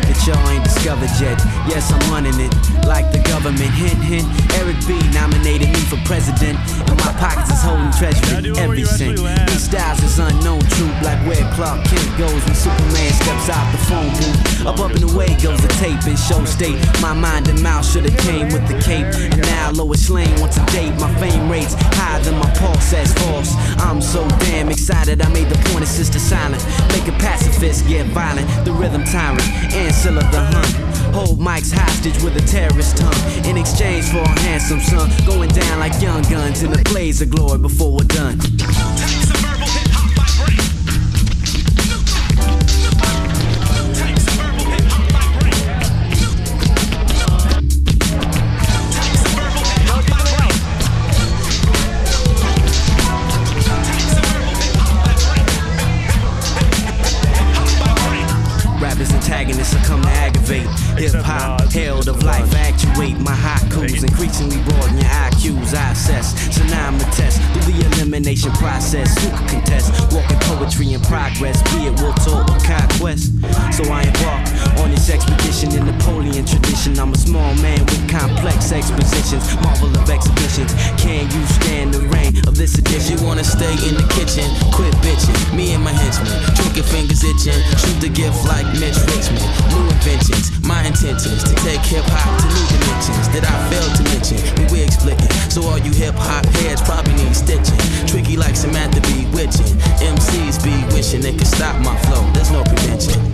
discovered yet. Yes, I'm running it like the government. Hint, hint. Eric B nominated me for president, and my pockets is holding treasury every cent. These styles is unknown truth, like where Clark Kent goes when Superman steps out the phone booth. Up, up and away goes the tape and show state. My mind and mouth should've came with the cape. And now Lois Lane wants a date. My fame rates higher than my pulse says false. Excited. I made the point of sister silent. Make a pacifist get violent. The rhythm tyrant, Ancilla the hunt. Hold mics hostage with a terrorist tongue. In exchange for a handsome son. Going down like young guns in the blaze of glory before we're done. Antagonists are come to aggravate. Hip hop, held of life, actuate my haikus. Increasingly broaden your IQs, I assess. So now I'm a test through the elimination process. Who can contest? Walking poetry in progress, be it will talk or conquest. So I embark on this expedition in Napoleon tradition. I'm a small man with complex expositions, marvel of exhibitions this addiction. Wanna stay in the kitchen, quit bitching. Me and my henchmen, drinking fingers itching. Shoot the gift like Mitch Richmond. New inventions, my intentions to take hip hop to new dimensions that I failed to mention. We wig splitting, so all you hip hop heads probably need stitching. Tricky like Samantha be witching. MCs be wishing they could stop my flow. There's no prevention.